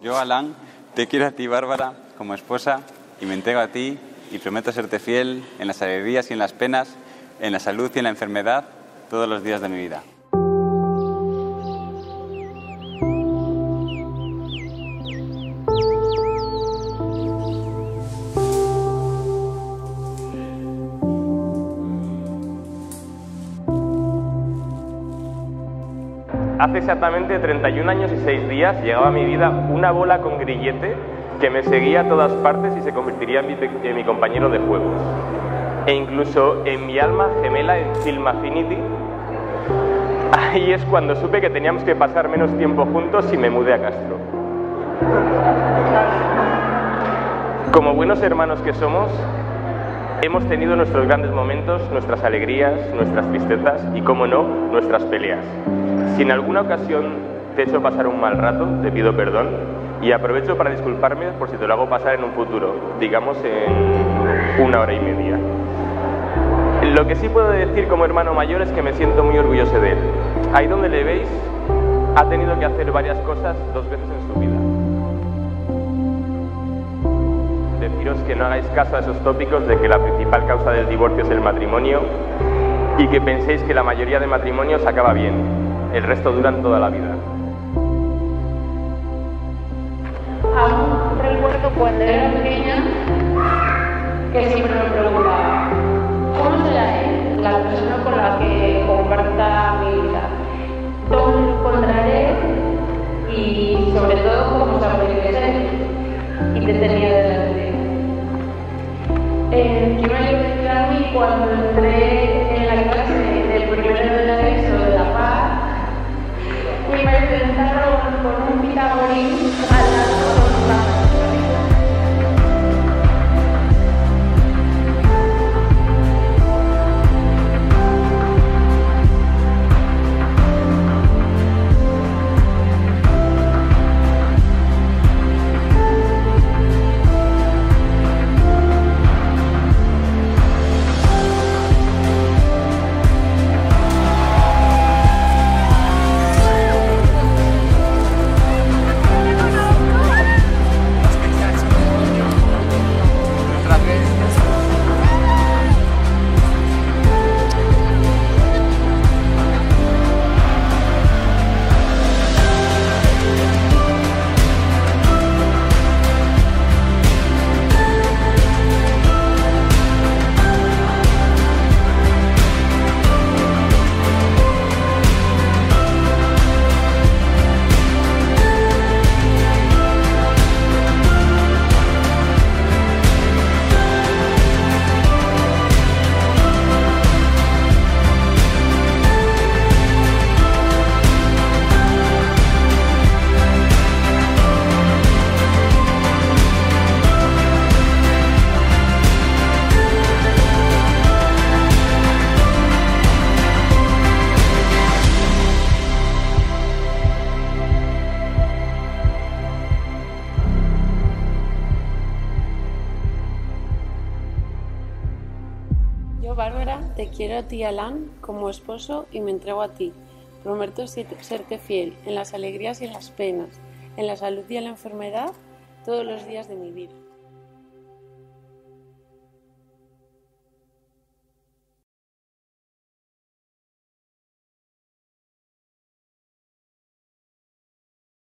Yo, Alan, te quiero a ti, Bárbara, como esposa, y me entrego a ti y prometo serte fiel en las alegrías y en las penas, en la salud y en la enfermedad, todos los días de mi vida. Hace exactamente 31 años y 6 días llegaba a mi vida una bola con grillete que me seguía a todas partes y se convertiría en mi, en mi compañero de juegos. E incluso en mi alma gemela en Film Affinity. Ahí es cuando supe que teníamos que pasar menos tiempo juntos y me mudé a Castro. Como buenos hermanos que somos, hemos tenido nuestros grandes momentos, nuestras alegrías, nuestras tristezas y, como no, nuestras peleas. Si en alguna ocasión te he hecho pasar un mal rato, te pido perdón y aprovecho para disculparme por si te lo hago pasar en un futuro, digamos en una hora y media. Lo que sí puedo decir como hermano mayor es que me siento muy orgulloso de él. Ahí donde le veis, ha tenido que hacer varias cosas dos veces en su vida. Deciros que no hagáis caso a esos tópicos de que la principal causa del divorcio es el matrimonio y que penséis que la mayoría de matrimonios acaba bien el resto duran toda la vida. Aún recuerdo cuando era pequeña que siempre me preguntaba, ¿cómo será él, la persona con la que comparta mi vida? ¿Dónde lo encontraré? Y sobre todo, ¿cómo sabré que es? Y te tenía delante. Eh, yo me a mí cuando Yo, Bárbara, te quiero a ti, Alan, como esposo y me entrego a ti. Prometo serte fiel en las alegrías y en las penas, en la salud y en la enfermedad, todos los días de mi vida.